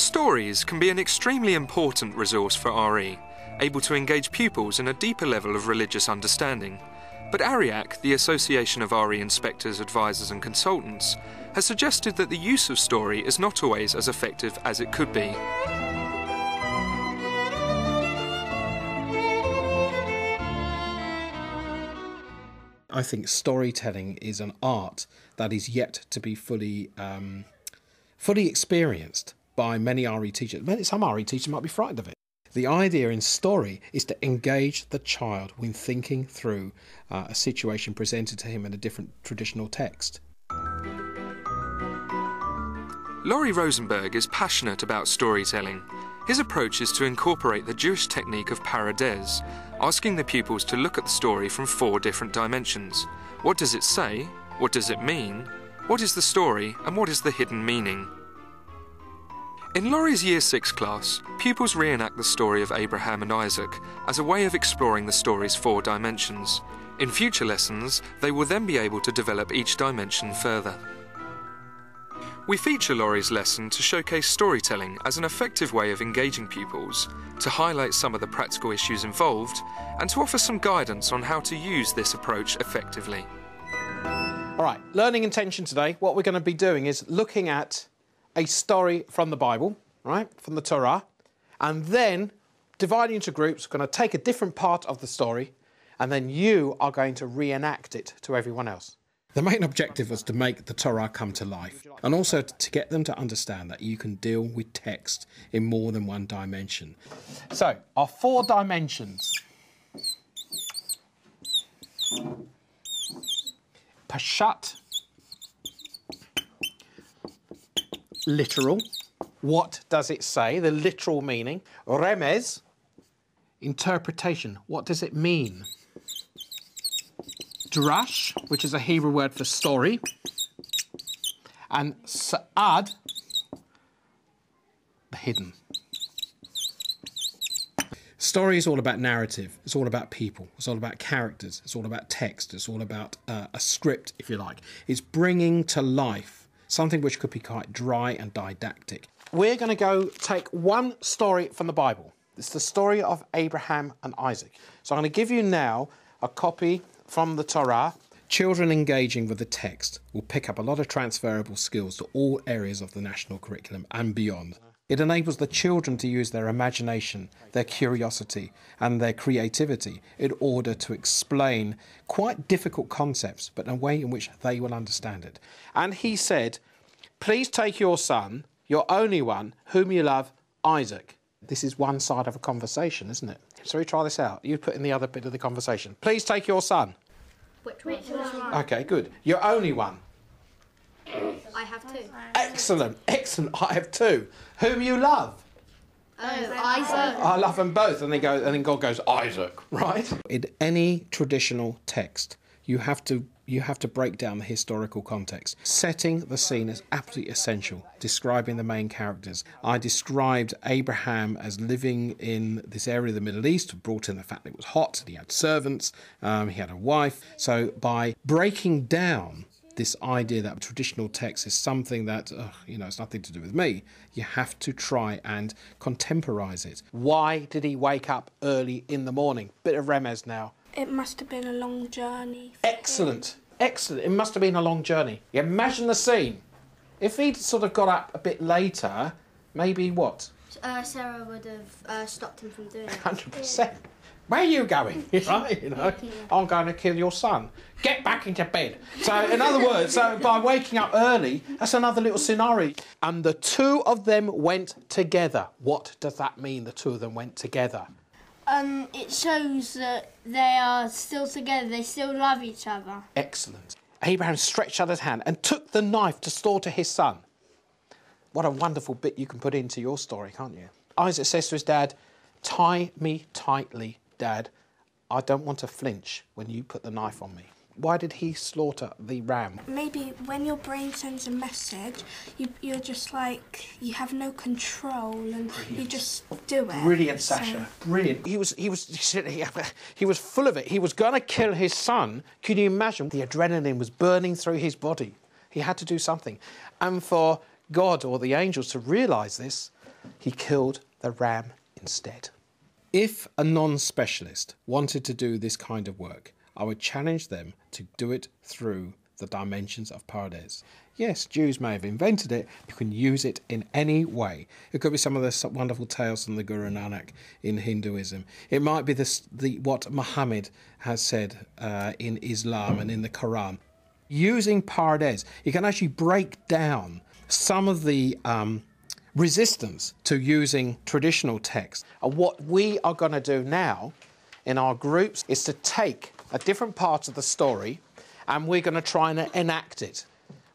Stories can be an extremely important resource for RE, able to engage pupils in a deeper level of religious understanding. But AREIAC, the Association of RE Inspectors, Advisors and Consultants, has suggested that the use of story is not always as effective as it could be. I think storytelling is an art that is yet to be fully um, fully experienced by many RE teachers. Some RE teachers might be frightened of it. The idea in story is to engage the child when thinking through uh, a situation presented to him in a different traditional text. Laurie Rosenberg is passionate about storytelling. His approach is to incorporate the Jewish technique of Pardes, asking the pupils to look at the story from four different dimensions. What does it say? What does it mean? What is the story? And what is the hidden meaning? In Laurie's Year 6 class, pupils reenact the story of Abraham and Isaac as a way of exploring the story's four dimensions. In future lessons, they will then be able to develop each dimension further. We feature Laurie's lesson to showcase storytelling as an effective way of engaging pupils, to highlight some of the practical issues involved, and to offer some guidance on how to use this approach effectively. All right, learning intention today, what we're going to be doing is looking at a story from the Bible, right, from the Torah, and then dividing into groups, we're going to take a different part of the story, and then you are going to reenact it to everyone else. The main objective was to make the Torah come to life and also to get them to understand that you can deal with text in more than one dimension. So, our four dimensions Pashat, literal. What does it say? The literal meaning. Remez, interpretation. What does it mean? Drash, which is a Hebrew word for story. And Sod, the hidden. Story is all about narrative. It's all about people. It's all about characters. It's all about text. It's all about uh, a script, if you like. It's bringing to life something which could be quite dry and didactic. We're going to go take one story from the Bible. It's the story of Abraham and Isaac. So I'm going to give you now a copy from the Torah. Children engaging with the text will pick up a lot of transferable skills to all areas of the national curriculum and beyond. It enables the children to use their imagination, their curiosity, and their creativity in order to explain quite difficult concepts, but in a way in which they will understand it. And he said, Please take your son, your only one, whom you love, Isaac. This is one side of a conversation, isn't it? So we try this out. You put in the other bit of the conversation. Please take your son. Which, which one? Okay, good. Your only one. I have two. Excellent, excellent. I have two. Whom you love? Oh, Isaac. I love them both. And then go, and then God goes Isaac, right? In any traditional text, you have to you have to break down the historical context. Setting the scene is absolutely essential. Describing the main characters. I described Abraham as living in this area of the Middle East, brought in the fact that it was hot, he had servants, um, he had a wife. So by breaking down this idea that traditional text is something that, uh, you know, it's nothing to do with me. You have to try and contemporize it. Why did he wake up early in the morning? Bit of remez now. It must have been a long journey. Excellent. Excellent. It must have been a long journey. You imagine the scene. If he'd sort of got up a bit later, maybe what? Uh, Sarah would have uh, stopped him from doing it. 100%. Where are you going? right, you know, I'm going to kill your son. Get back into bed. So, in other words, so by waking up early, that's another little scenario. And the two of them went together. What does that mean? The two of them went together. Um, it shows that they are still together. They still love each other. Excellent. Abraham stretched out his hand and took the knife to slaughter his son. What a wonderful bit you can put into your story, can't you? Isaac says to his dad, Tie me tightly Dad, I don't want to flinch when you put the knife on me. Why did he slaughter the ram? Maybe when your brain sends a message, you, you're just like you have no control and Brilliant. you just do it. Brilliant, Sasha. So. Brilliant. He was he was he, he was full of it. He was going to kill his son. Can you imagine? The adrenaline was burning through his body. He had to do something, and for God or the angels to realise this, he killed the ram instead. If a non specialist wanted to do this kind of work, I would challenge them to do it through the dimensions of Pardes. Yes, Jews may have invented it, you can use it in any way. It could be some of the wonderful tales from the Guru Nanak in Hinduism. It might be this, the, what Muhammad has said uh, in Islam and in the Quran. Using Pardes, you can actually break down some of the um, resistance to using traditional text. And what we are going to do now in our groups is to take a different part of the story and we're going to try and enact it.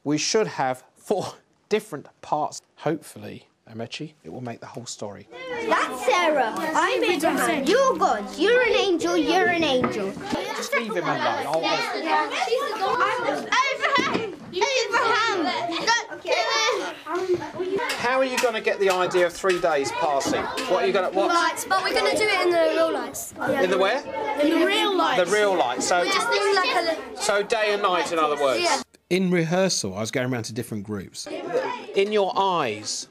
We should have four different parts. Hopefully, Amechi, it will make the whole story. That's Sarah. I'm Abraham. You're God. You're an angel. You're an angel. Just leave him alone. I'll- I'm Abraham. Abraham. Don't kill him. How are you going to get the idea of three days passing? What are you going to what Lights, but we're gonna do it in the real lights. in the where? In the real lights. The real light. So Just like a. so day and night, in other words. Yeah. In rehearsal, I was going around to different groups. In your eyes,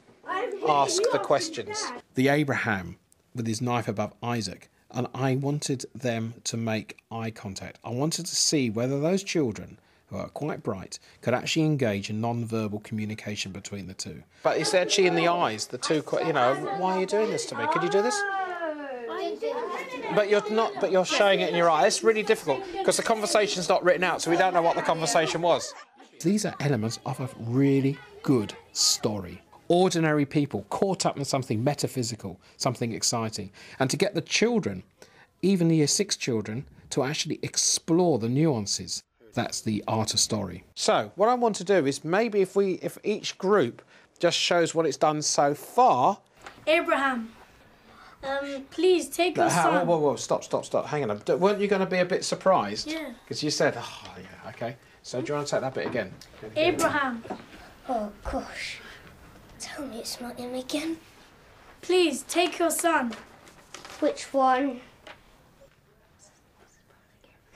ask the questions. The Abraham with his knife above Isaac, and I wanted them to make eye contact. I wanted to see whether those children, who are quite bright, could actually engage in non-verbal communication between the two. But it's actually in the eyes, the two. You know, why are you doing this to me? Could you do this? But you're not. But you're showing it in your eyes. It's really difficult because the conversation's not written out, so we don't know what the conversation was. These are elements of a really good story. Ordinary people caught up in something metaphysical, something exciting, and to get the children, even the year six children, to actually explore the nuances. That's the art of story. So, what I want to do is maybe if we, if each group just shows what it's done so far. Abraham, Um, please take your How, whoa, son. whoa, whoa! Stop, stop, stop! Hang on. D- Weren't you going to be a bit surprised? Yeah. Because you said, "Oh, yeah, okay." So do you want to take that bit again? Abraham, oh gosh. Tell me it's not him again. please take your son. Which one?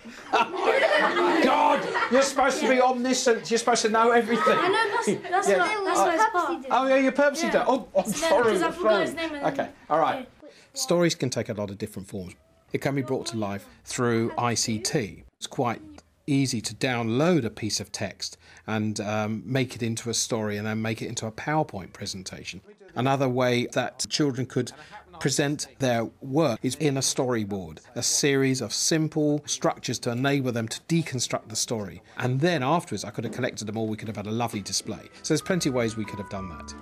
God, you're supposed to be omniscient. You're supposed to know everything. I know that's that's Yeah. not that's not his part. Oh yeah, you purposely Yeah. don't. Oh, I'm No, sorry. because I forgot his name Okay, all right. Stories can take a lot of different forms. It can be brought to life through ICT. It's quite easy to download a piece of text and um, make it into a story and then make it into a PowerPoint presentation. Another way that children could present their work is in a storyboard, a series of simple structures to enable them to deconstruct the story. And then afterwards, I could have collected them all, we could have had a lovely display. So there's plenty of ways we could have done that.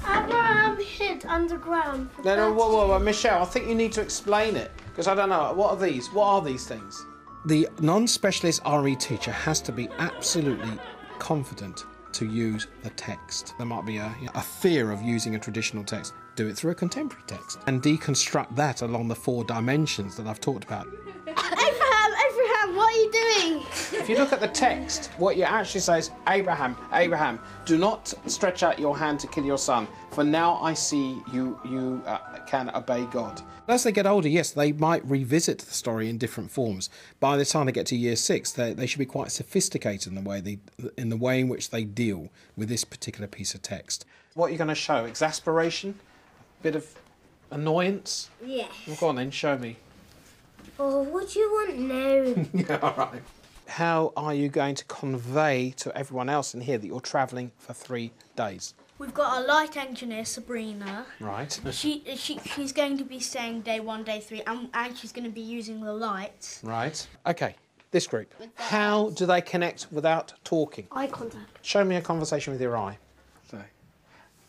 Abraham um, hid underground. No, no, whoa, whoa, whoa, Michelle, I think you need to explain it because I don't know. What are these? What are these things? The non specialist RE teacher has to be absolutely confident to use the text. There might be a, a fear of using a traditional text. Do it through a contemporary text and deconstruct that along the four dimensions that I've talked about. Abraham, Abraham, what are you doing? If you look at the text, what you actually say is Abraham, Abraham, do not stretch out your hand to kill your son, for now I see you you uh, can obey God. As they get older, yes, they might revisit the story in different forms. By the time they get to year six, they, they should be quite sophisticated in the way they in the way in which they deal with this particular piece of text. What are you going to show? Exasperation, bit of annoyance. Yeah. Well, go on then, show me. Oh, what do you want now? Yeah, all right. How are you going to convey to everyone else in here that you're travelling for three days? We've got our light engineer, Sabrina. Right. She, she she's going to be staying day one, day three, and, and she's going to be using the lights. Right. Okay. This group. How do they connect without talking? Eye contact. Show me a conversation with your eye. So.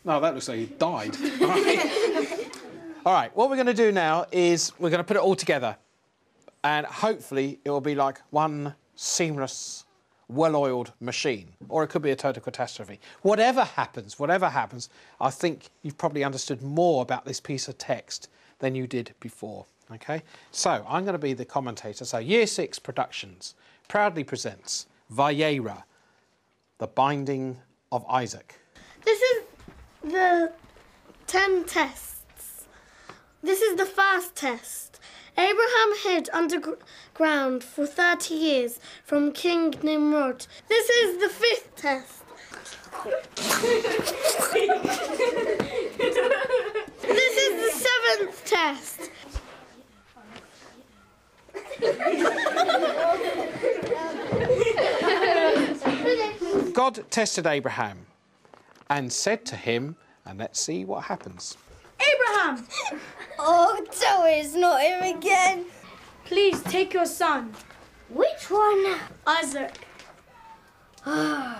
No, that looks like you died. All right. What we're going to do now is we're going to put it all together, and hopefully it will be like one seamless, well-oiled machine, or it could be a total catastrophe. Whatever happens, whatever happens, I think you've probably understood more about this piece of text than you did before. Okay. So I'm going to be the commentator. So Year Six Productions proudly presents Vayera, the Binding of Isaac. This is the 10 tests. This is the first test. Abraham hid underground for 30 years from King Nimrod. This is the fifth test. this is the seventh test. God tested Abraham and said to him, and let's see what happens. Abraham, Oh, no, it's not him again. please take your son, Which one? Isaac.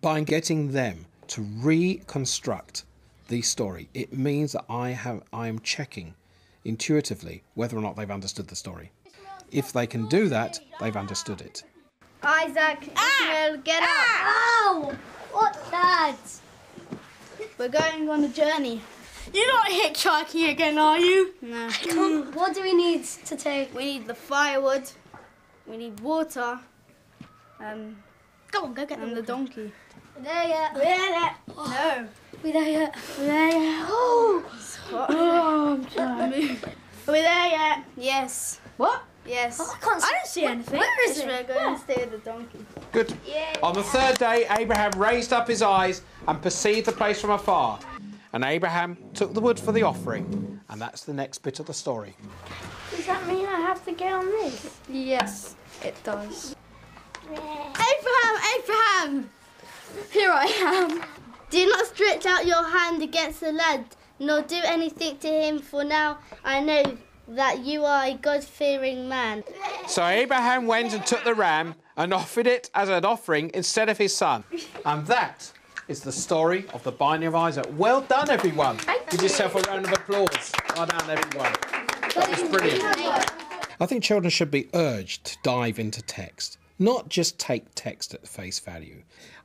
By getting them to reconstruct the story, it means that I have I am checking intuitively whether or not they've understood the story. If they can do that, they've understood it. Isaac, ah! Ishmael, get up. Ow! What's that? We're going on a journey. You're not hitchhiking again, are you? No. What do we need to take? We need the firewood. We need water. Um, Go on, go get and the donkey. There yet? We're there. No. We there yet? We're there yet. Oh! Oh, I'm trying. to Are we there yet? Yes. What? Yes. I can't I don't see anything. Where is We're it? going to stay with the donkey. Good. Yeah. On the third day, Abraham raised up his eyes and perceived the place from afar. And Abraham took the wood for the offering. And that's the next bit of the story. Does that mean I have to get on this? Yes, it does. Abraham, Abraham! Here I am. Do not stretch out your hand against the lad, nor do anything to him, for now I know that you are a God fearing man. So Abraham went and took the ram and offered it as an offering instead of his son. And that is the story of the binding of Well done, everyone. Give yourself a round of applause. Well done, everyone. That was brilliant. I think children should be urged to dive into text, not just take text at face value.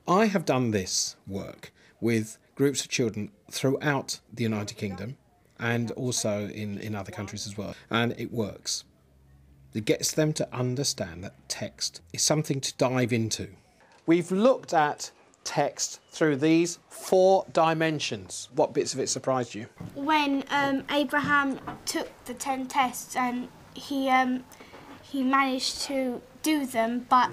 I have done this work with groups of children throughout the United Kingdom and also in, in other countries as well, and it works. It gets them to understand that text is something to dive into. We've looked at text through these four dimensions. What bits of it surprised you? when um, Abraham took the ten tests and he um, he managed to do them, but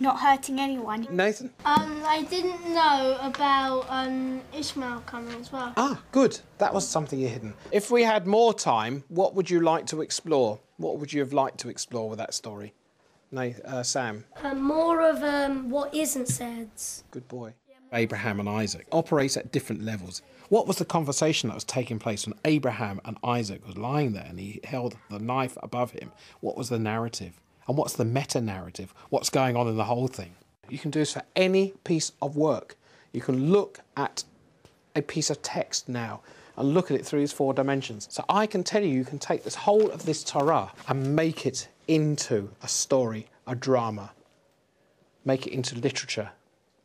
not hurting anyone. Nathan? Um, I didn't know about um Ishmael coming as well. Ah, good. That was something you hidden. If we had more time, what would you like to explore? What would you have liked to explore with that story? Uh, Sam? Um, more of um what isn't said. Good boy. Abraham and Isaac operates at different levels. What was the conversation that was taking place when Abraham and Isaac was lying there and he held the knife above him? What was the narrative? And what's the meta narrative? What's going on in the whole thing? You can do this for any piece of work. You can look at a piece of text now and look at it through these four dimensions. So I can tell you, you can take this whole of this Torah and make it into a story, a drama, make it into literature,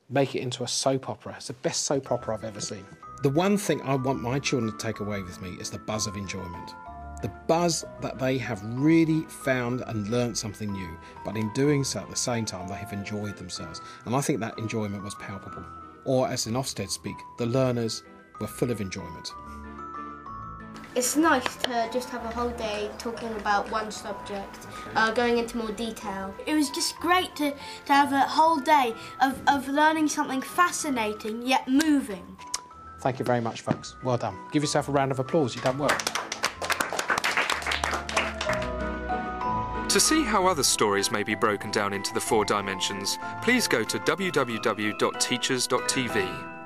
make it into a soap opera. It's the best soap opera I've ever seen. The one thing I want my children to take away with me is the buzz of enjoyment. The buzz that they have really found and learnt something new, but in doing so at the same time, they have enjoyed themselves. And I think that enjoyment was palpable. Or, as in Ofsted speak, the learners were full of enjoyment. It's nice to just have a whole day talking about one subject, uh, going into more detail. It was just great to, to have a whole day of, of learning something fascinating yet moving. Thank you very much, folks. Well done. Give yourself a round of applause. You've done well. To see how other stories may be broken down into the four dimensions, please go to www.teachers.tv.